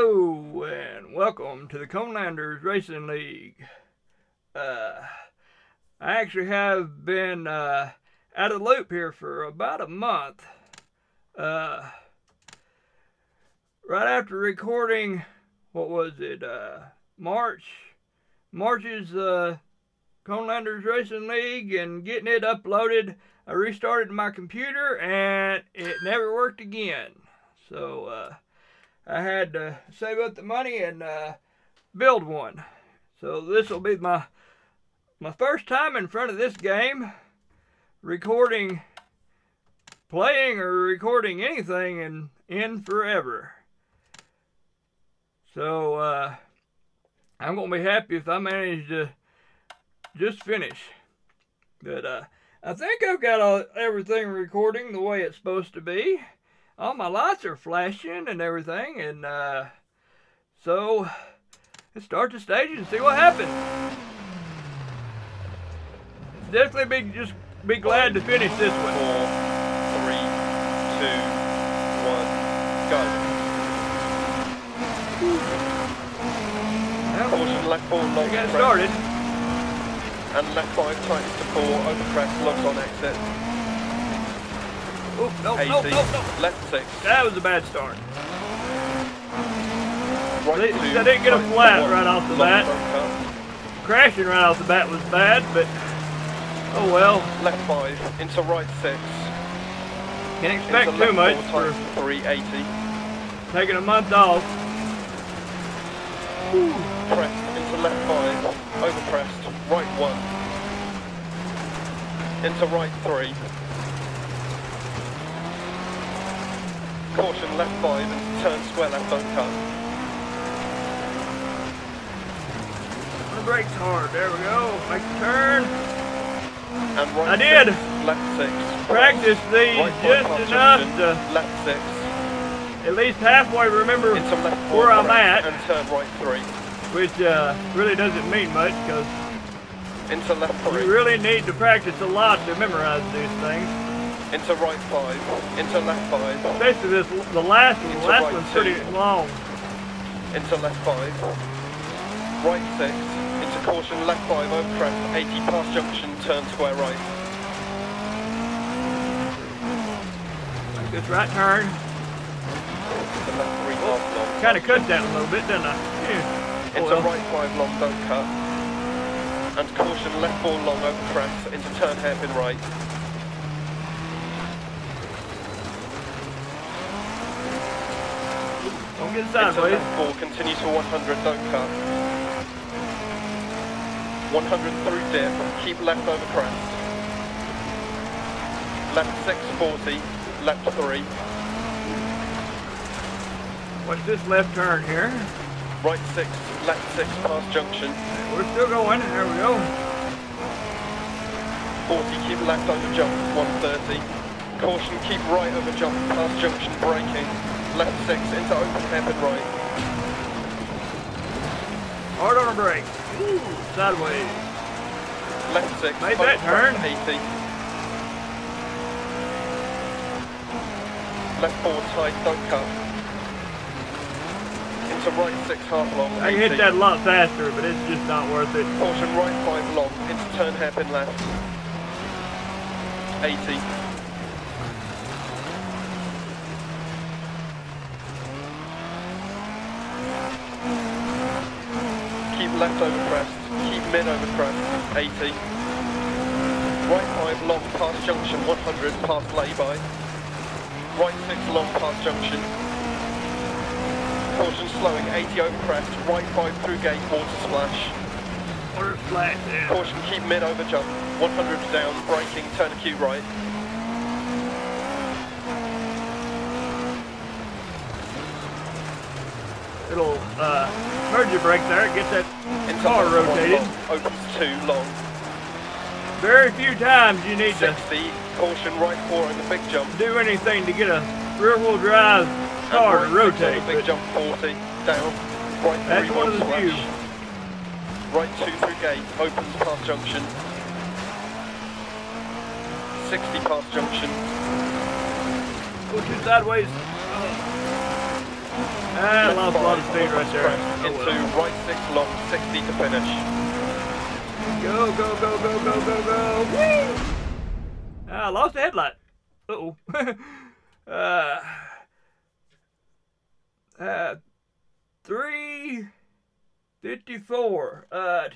Hello and welcome to the Conelanders Racing League. Uh, I actually have been uh, out of loop here for about a month. Uh, right after recording, what was it, uh, March, March's uh, Conelanders Racing League and getting it uploaded, I restarted my computer and it never worked again. So, uh, I had to save up the money and uh, build one. So this will be my my first time in front of this game, recording, playing or recording anything in in forever. So uh, I'm gonna be happy if I manage to just finish. But uh, I think I've got all, everything recording the way it's supposed to be all my lights are flashing and everything, and uh, so let's start the stage and see what happens. Definitely be just be glad to finish this one. Four, three, two, one, go. Caution left four, long we got crest. started. And left five, tightens to four, over crest, locks on exit. Oh, no, 80, no, no, no. left six, That was a bad start. right They- two. they didn't get a flat one, right off the bat. Crashing right off the bat was bad, but oh well. Left five, into right six. Can't expect too much for 380. taking a month off. Pressed into left five, over crest, right one. Into right three. Caution left five and turn square left don't. The brakes hard. There we go. Make the turn. And right I did. six, left six. Practice these Right just past enough junction, to Left six. at least halfway remember Into left four. where I'm crest, at, And turn right three. which uh, really doesn't mean much because Into left three. you really need to practice a lot to memorize these things. Into right five. Into left five. Basically, this, the last one. The last right one's two. pretty long. Into left five. Right six. Into caution left five over crest. 80 past junction. Turn square right. This right turn. Into left three half long. Kind of cut that a little bit, didn't I? Yeah. Into well. right five long. Don't cut. And caution left four long over crest. Into turn hairpin right. Get Into left four, continue to 100, don't cut. 100 through dip, keep left over crest. Left 640, left 3, Watch this left turn here. right 6, left 6 past junction. We're still going. There we go. 40, keep left over jump, 130. Caution, keep right over jump, past junction, braking. Left 6 into open hairpin right. Hard on the brake. Ooh, sideways. Left 6, Made that turn. 80. Left 4 tight, don't cut. Into right 6 half long, I can 80. hit that a lot faster, but it's just not worth it. Caution right 5 long, into turn hairpin left. 80. Keep left over crest, keep mid over crest, 80. Right 5 long past junction, 100 past lay-by. Right 6 long past junction. Caution slowing, 80 over crest, right 5 through gate, water splash. Water splash there. Caution, keep mid over jump. 100 down, braking, turn acute right. It'll uh, your brake there. Get that car rotated. long, Opens two long. Very few times you need to 60, caution right four in the big jump. do anything to get a rear-wheel drive car right on rotate. big jump 40, down. Right That's one of the few. Right two through gate, opens past junction. 60 past junction. Go two sideways. I Left lost a lot of speed over right there. Oh, Into right six long, 60 to finish. Go, go, go, go, go, go, go. Whee! Ah, I lost the headlight. Uh-oh. uh, uh, 354. Uh,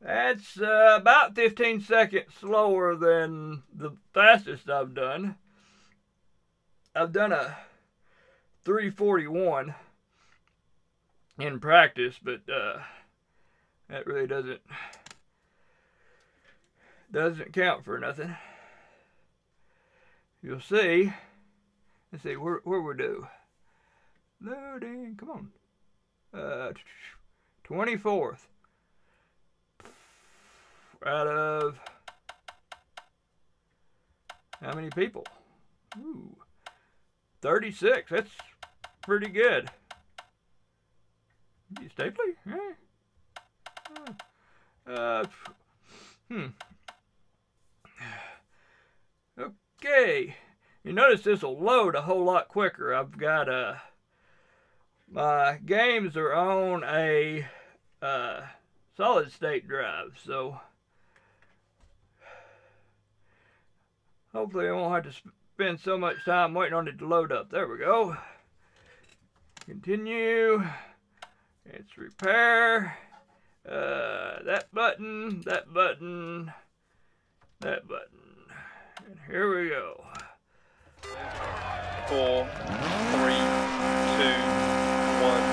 that's uh, about 15 seconds slower than the fastest I've done. I've done a 341 in practice, but uh, that really doesn't doesn't count for nothing. You'll see. Let's see where where we do. Loading. Come on. Uh, twenty fourth out of how many people? Ooh, thirty six. That's pretty good. You stapler? Yeah. Uh, hmm. Okay. You notice this will load a whole lot quicker. I've got a... my games are on a uh, solid state drive, so hopefully I won't have to spend so much time waiting on it to load up. There we go. Continue. It's repair. Uh, that button, that button, that button. And here we go. Four, three, two, one,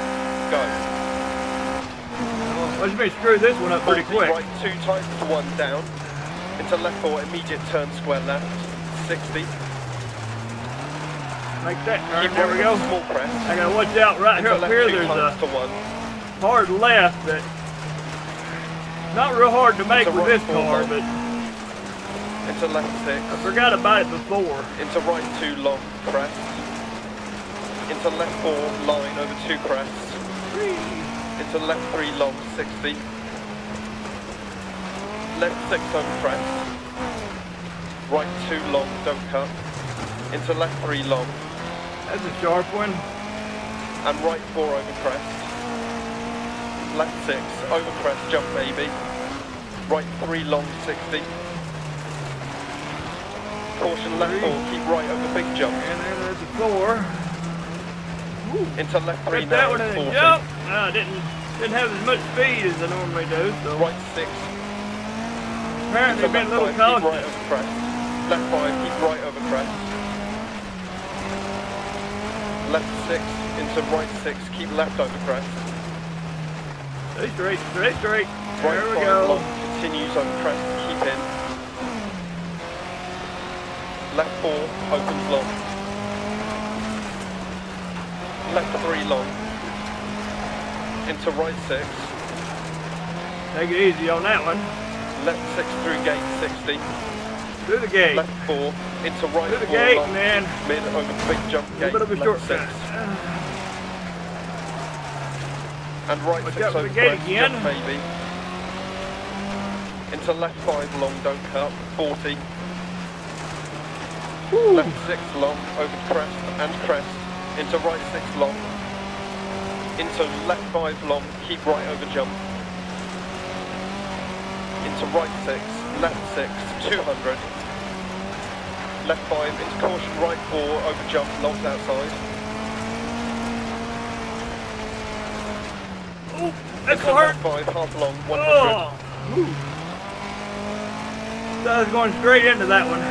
go. Well, watch me screw this one up pretty 40 quick. Right, two times one down. Into left four, immediate turn square left. 60. Make that. There we go. Small press. I gotta watch out right here up here. There's a to one. hard left that not real hard to make with right this car, long. but Into left six. I forgot about it before. Into right two long crest. Into left four line over two crests. Into left three long 60. Left six over crest. Right two long don't cut. Into left three long That's a sharp one. and right four over crest. Left six over crest jump maybe. Right three long 60. Caution left Three. four keep right over big jump. And then there's a four. Ooh, Into left three got that now one in 40. a jump. Uh, didn't didn't have as much speed as I normally do, so Right six apparently Into been a little five, keep right cautious. over crest. Left five, keep right over crest. Left six, into right six, keep left over crest. Stay straight, stay straight. Right There we go. long, continues on crest, keep in. Left four, opens long. Left three long. Into right six. Take it easy on that one. Left six through gate 60. Through the gate. Left four, into right Through the four gate, long. man. Mid over big jump A gate. little bit of a shortcut. six. And right Watch six over the gate again. jump maybe. Into left five long, don't cut, 40. Woo. Left six long, over crest and crest. Into right six long. Into left five long, keep right over jump. Into right six, left six, 200. Left five, into caution, right four, over jump, locked outside. Ooh, that's hurt. left five, half long, 100. Oh. Ooh. Was going straight into that one.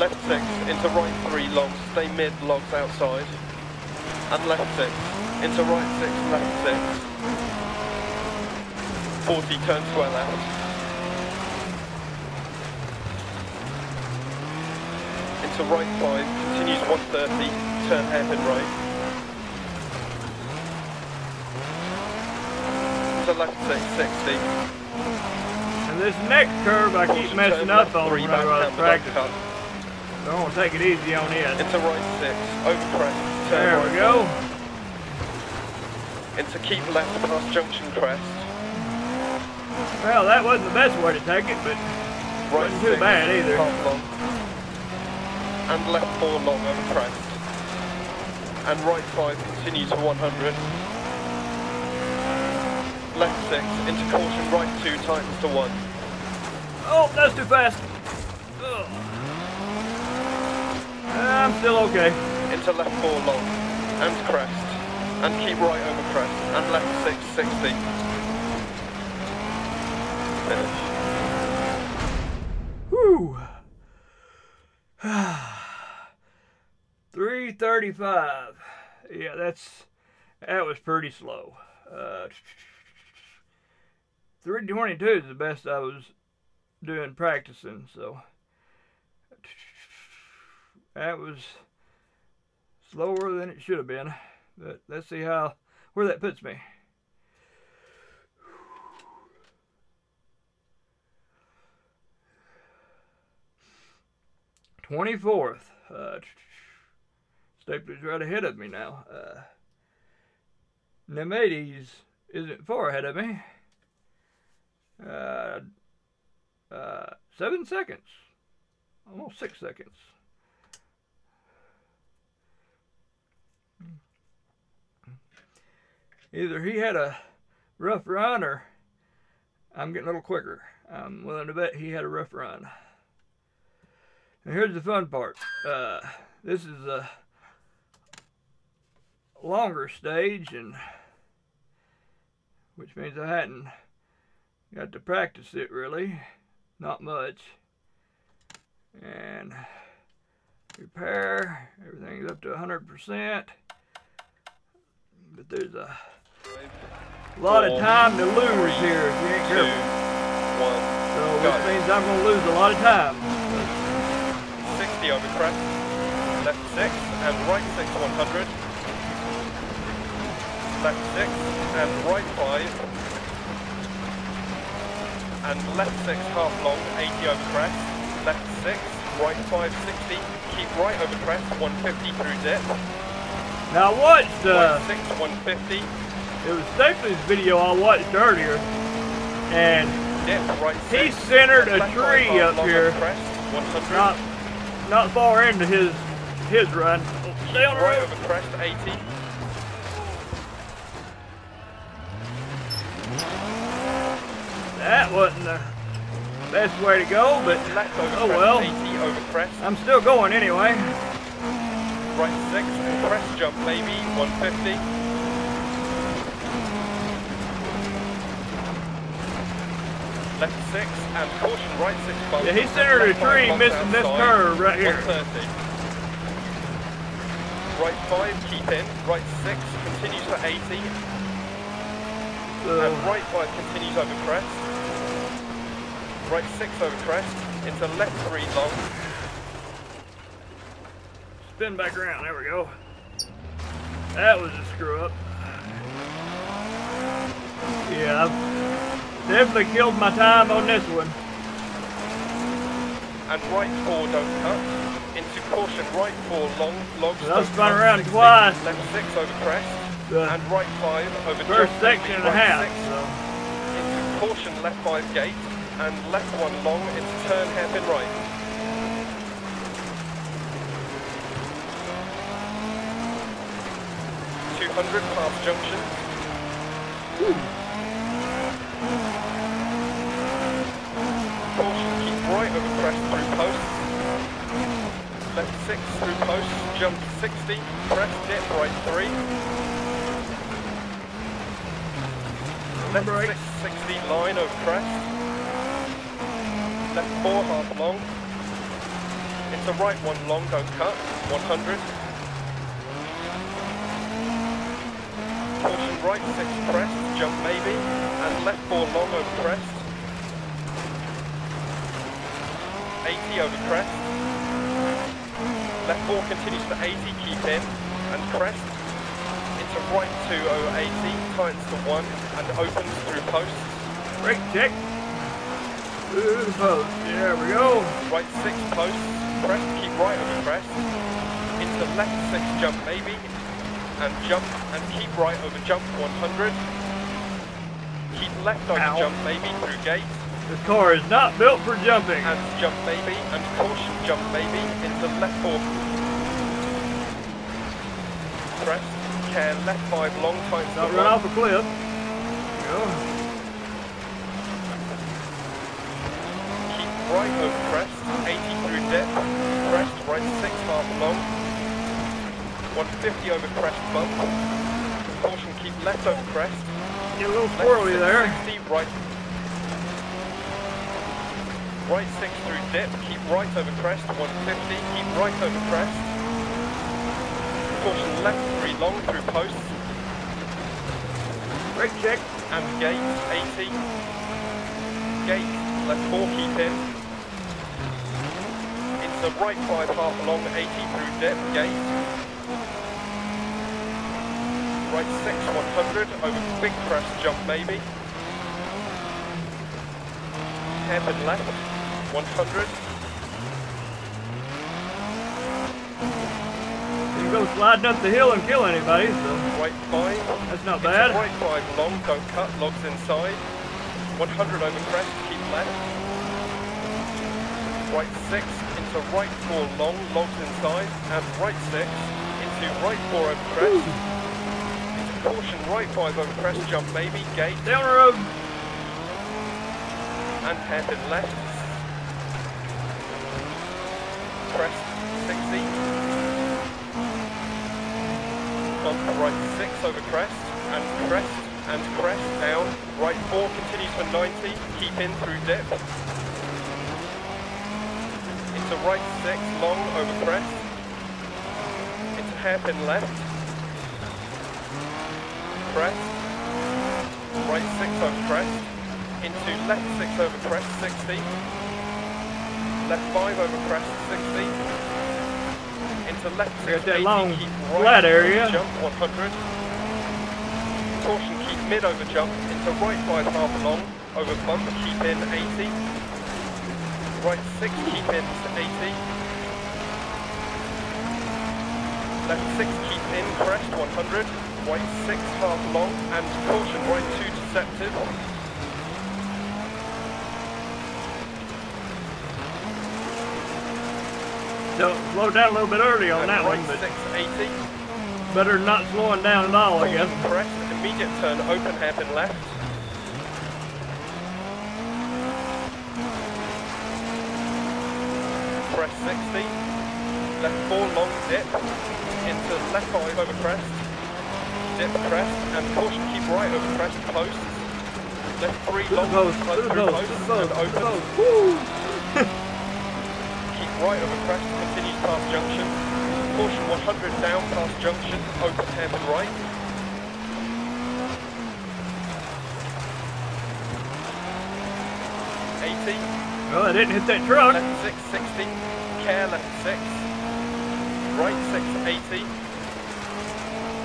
Left six, into right three long, stay mid, logs outside. And left six, into right six, left six. 40, turn square left. Into right five, continues 130, turn hairpin right. Into left six, 60. And this next curve I keep messing up on three, whenever I was back camber, don't practicing. cut. So I'm gonna take it easy on it. Into right six, over crest, turn There right we go. into keep left past junction crest. Well, that wasn't the best way to take it, but Right Wasn't too bad either. And left four long over crest. and right 5 continue to 100. Left 6 into caution, right 2 tightens to 1. Oh, that's too fast. Ugh. Ah, I'm still okay. Into left 4 long and crest and keep right over crest and left 6 60. Finish. Whew. 335. Yeah, that's that was pretty slow. Uh, 322 is the best I was doing practicing, so that was slower than it should have been. But let's see how where that puts me. Twenty fourth. Uh, Stapler's right ahead of me now. Uh, Nemades isn't far ahead of me. Uh, uh, seven seconds. Almost six seconds. Either he had a rough run or I'm getting a little quicker. I'm willing to bet he had a rough run. And here's the fun part. Uh, this is a longer stage, and which means I hadn't got to practice it really, not much. And repair, everything's up to 100%. But there's a lot of time to lose here if you ain't careful. So which means I'm gonna lose a lot of time. 60 over crest, left 6 and right 6 100, left 6 and right 5, and left 6 half long 80 over crest, left 6, right 5 60, keep right over crest 150 through dip, Now I watched uh, right 6 150, it was Staples video I watched earlier, and dip right 6, he centered a tree up here, crest not not far into his his run. Stay on the right road. over crest 80, That wasn't the best way to go, but oh well. 80 over crest, I'm still going anyway. right 6 and crest jump maybe 150. Left 6 and caution right 6 bump. Yeah, he centered a tree missing this curve right here. Right 5 keep in, right 6 continues to 80 And right 5 continues over crest. Right 6 over crest into left 3 long. spin back around. There we go. That was a screw up. Yeah, I've definitely killed my time on this one. and right four don't cut. Into caution, right four long logs. Don't spun around 60, twice. Left six over crest, and right five over first section and a right half. Six, into caution, left five gate, and left one long into turn hairpin right. Two hundred past junction. Caution, keep right over crest through post. Left 6 through post, jump 60, crest dip, right 3. Left. 6, 60, line over crest. Left 4, half long. Into right 1 long, don't cut, 100. Caution right 6 crest, jump maybe, and left 4 long over crest. 80 over crest. Left 4 continues to 80, keep in, and crest. Into right 2 over 80, tightens to 1, and opens through post. Brake check. Through the post. There we go. Right 6 post, crest, keep right over crest. Into left 6 jump maybe, and jump, and keep right over jump 100. Keep left over Ow. jump maybe through gate. This car is not built for jumping. and jump maybe, and caution jump maybe into left four. crest. Care left 5 long, tightens Don't run off a cliff. There you go. Keep right over crest, 80 through dip, crest, right 6 half long, 150 over crest bump, caution keep left over crest, Get a little squirrely there. 60, right, right 6 through dip, keep right over crest, 150, keep right over crest, caution left 3 long through posts, Brake check. And gate 80, gate left 4 keep in, into right 5 half along 80 through depth gate, right 6 100 over big crest jump maybe, hairpin left 100, You go sliding up the hill and kill anybody, so right 5, that's not bad. right 5 long, don't cut, logs inside, 100 over crest, keep left, right 6 into right 4 long, logs inside, and right 6 into right 4 over crest, into caution right 5 over crest, jump maybe, gate, Down road. and hairpin left, crest 60, bump right 6 over crest, and crest, and crest down, right 4 continues for 90, keep in through dip, into right 6 long over crest, into hairpin left, crest, right 6 over crest, into left 6 over crest 60, left 5 over crest 60, into left 6 80, long keep flat right area. jump 100, caution keep mid over jump, into right 5 half long, over bump keep in 80, right 6 keep in to 80, left 6 keep in crest 100, right 6 half long, and caution right 2 deceptive, So slow down a little bit early on and that right one, but 680, better not slowing down at all, I guess. crest, immediate turn open hairpin left, crest 60, left 4 long dip, into left 5 over crest, dip crest, and caution keep right over crest posts, left 3 To the long post, close through post, to posts, the post, and open, post. Keep right over crest, continues past junction, caution 100 down past junction, open hairpin right, Well, I didn't hit that truck. left six sixty, care left six, right six eighty,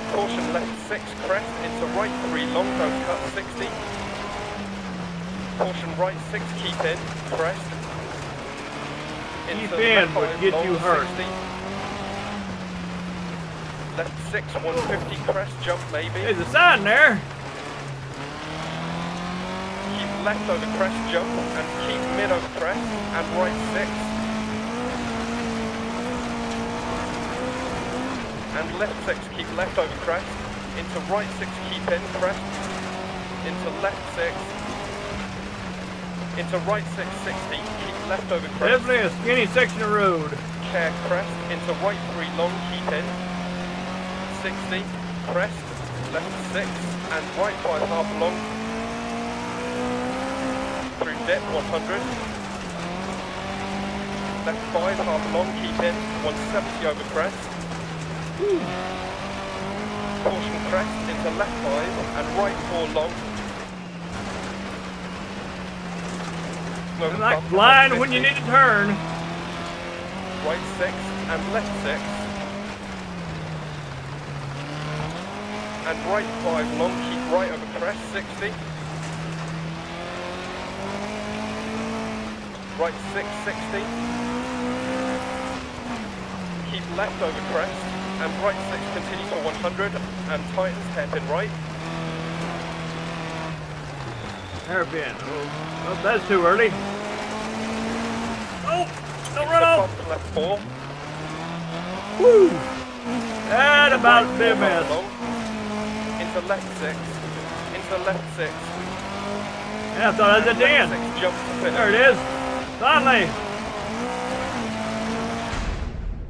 caution left six. Crest into right. Three long don't cut sixty, caution right six. Keep in. Crest, into Keep in, but get you hurt. 60. Left six one fifty. Crest jump maybe. There's a sign there. Left over crest jump and keep mid over crest and right six. And left six keep left over crest. Into right six keep in crest. Into left six. Into right six sixty. Keep left over crest. Definitely a skinny section of road. Care crest. Into right three long keep in. Sixty. Crest. Left six and right five half long dip 100. Left 5 half long, keep in, 170 over crest. Caution crest into left 5 and right 4 long. Over Like flying when you need to turn. Right 6 and left 6. And right 5 long, keep right over crest 60. Right 660. Keep left over crest. And right 6 continues for 100. And tightens hairpin right. Hairpin. Oh, oh, that's too early. Oh, don't run off. left 4. Woo! That that about to be. Into left six. Into left six. Yeah, I thought I was at the end. Six, jump to finish. There it is. Finally.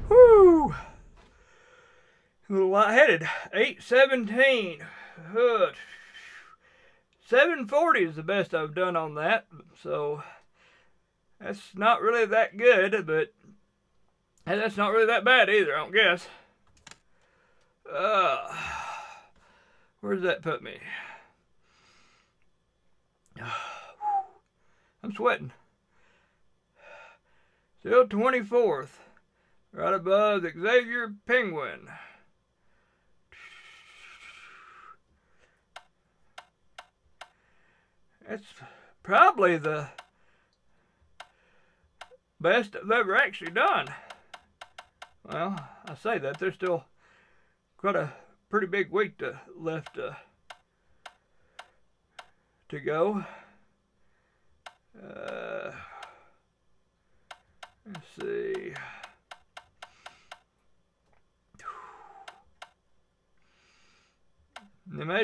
Whoo. A little lightheaded. 817. Good. 740 is the best I've done on that. So that's not really that good, but that's not really that bad either, I don't guess. Uh, where does that put me? I'm sweating. Still 24th, right above the Xavier Penguin. That's probably the best I've ever actually done. Well, I say that there's still quite a pretty big week to, left to, to go. Uh, let's see.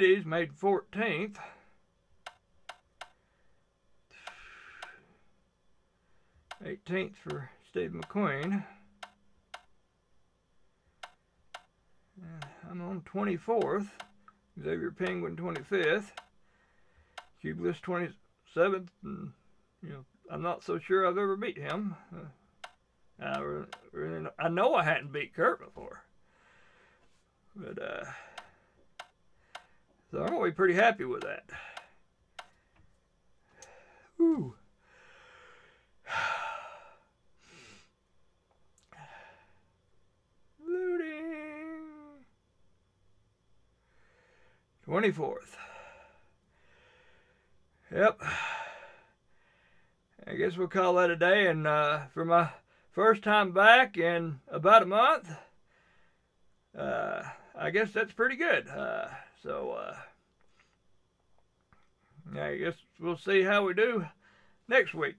Nemades made 14th. Eighteenth for Steve McQueen. I'm on 24th. Xavier Penguin 25th. Cubeless 27th. And, you know, I'm not so sure I've ever beat him. Uh, I, really, I know I hadn't beat Kurt before. But, uh, so I'm going to be pretty happy with that. Whew. 24th. Yep. I guess we'll call that a day. And uh, for my first time back in about a month, uh, I guess that's pretty good. Uh, so, uh, I guess we'll see how we do next week.